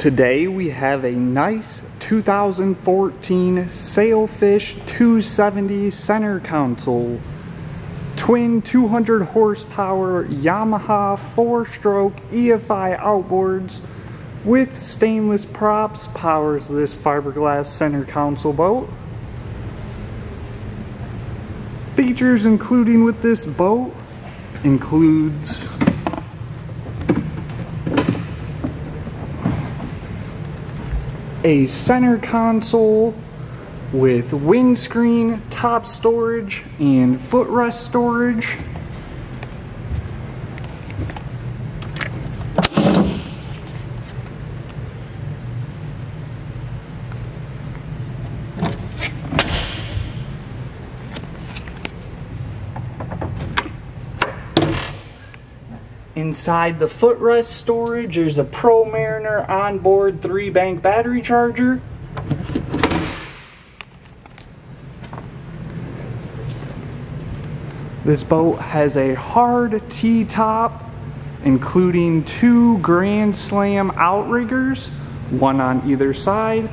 Today we have a nice 2014 Sailfish 270 center console. Twin 200 horsepower Yamaha 4-stroke EFI outboards with stainless props powers this fiberglass center console boat. Features including with this boat includes a center console with windscreen, top storage, and footrest storage. Inside the footrest storage, there's a Pro Mariner onboard three bank battery charger. This boat has a hard T-top, including two Grand Slam outriggers, one on either side.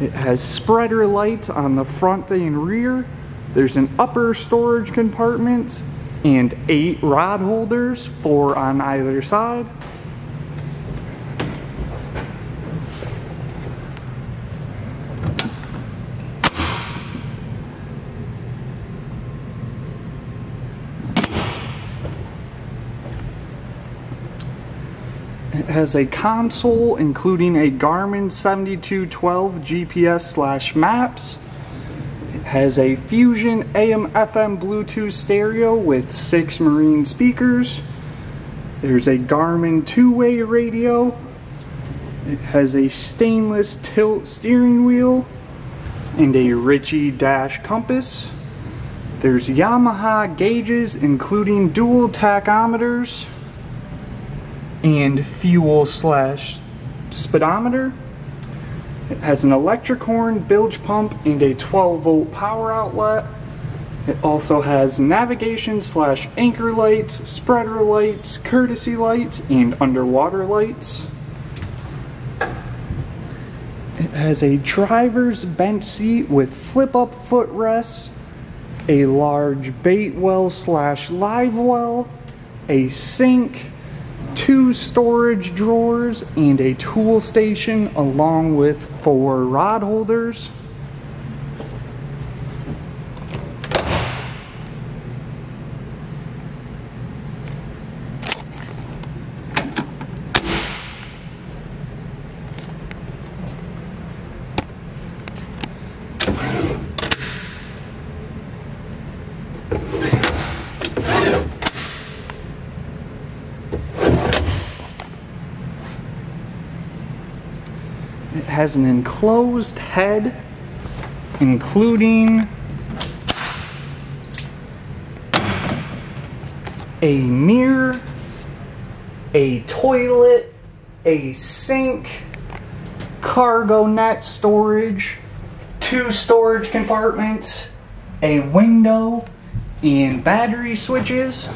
It has spreader lights on the front and rear. There's an upper storage compartment and eight rod holders, four on either side. It has a console including a Garmin 7212 GPS slash maps has a Fusion AM FM Bluetooth stereo with six marine speakers. There's a Garmin two-way radio. It has a stainless tilt steering wheel and a Ritchie dash compass. There's Yamaha gauges including dual tachometers and fuel slash speedometer. It has an electric horn, bilge pump, and a 12 volt power outlet. It also has navigation slash anchor lights, spreader lights, courtesy lights, and underwater lights. It has a driver's bench seat with flip up footrests, a large bait well slash live well, a sink, two storage drawers and a tool station along with four rod holders. It has an enclosed head, including a mirror, a toilet, a sink, cargo net storage, two storage compartments, a window, and battery switches.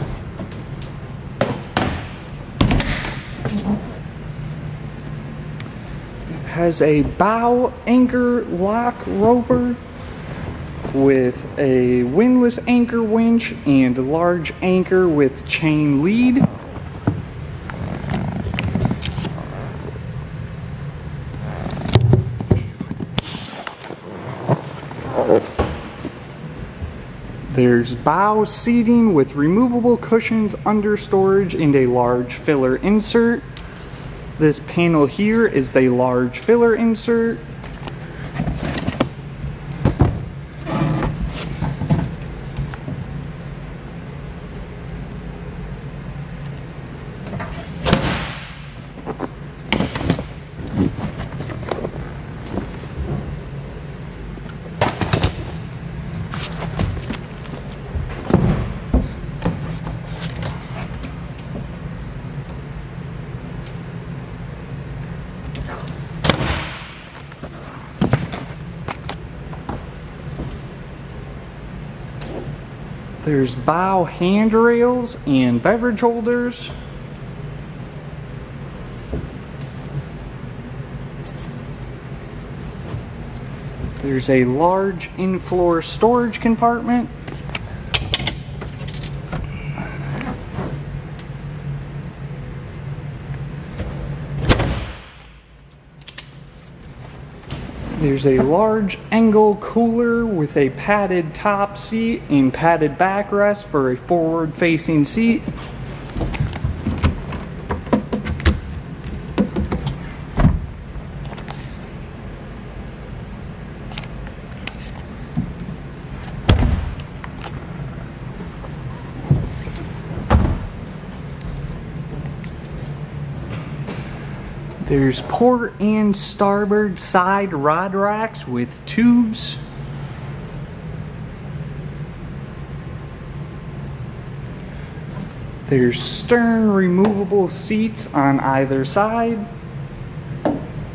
Has a bow anchor lock roper with a windlass anchor winch and a large anchor with chain lead. There's bow seating with removable cushions under storage and a large filler insert. This panel here is the large filler insert. There's bow handrails and beverage holders. There's a large in-floor storage compartment There's a large angle cooler with a padded top seat and padded backrest for a forward facing seat. There's port and starboard side rod racks with tubes. There's stern removable seats on either side.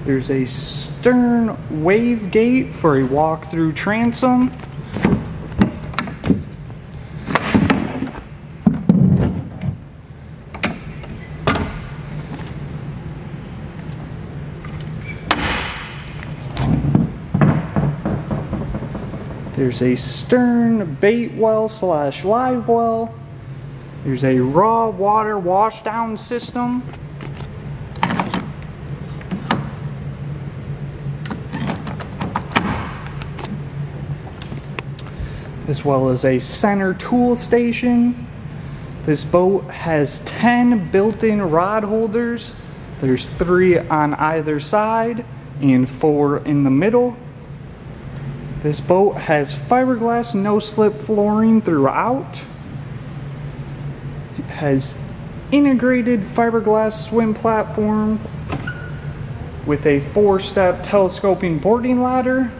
There's a stern wave gate for a walk-through transom. There's a stern bait well slash live well. There's a raw water washdown system. As well as a center tool station. This boat has 10 built-in rod holders. There's three on either side and four in the middle. This boat has fiberglass no-slip flooring throughout. It has integrated fiberglass swim platform with a four-step telescoping boarding ladder.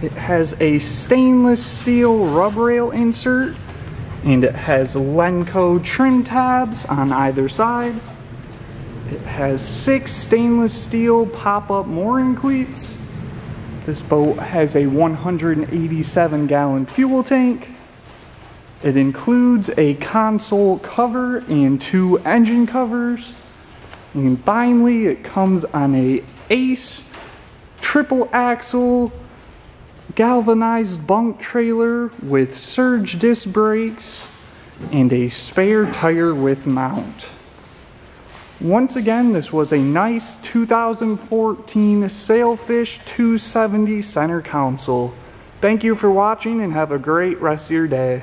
It has a stainless steel rub rail insert and it has Lenco trim tabs on either side. It has six stainless steel pop-up mooring cleats. This boat has a 187 gallon fuel tank. It includes a console cover and two engine covers. And finally, it comes on a Ace triple axle galvanized bunk trailer with surge disc brakes and a spare tire with mount. Once again, this was a nice 2014 Sailfish 270 center console. Thank you for watching and have a great rest of your day.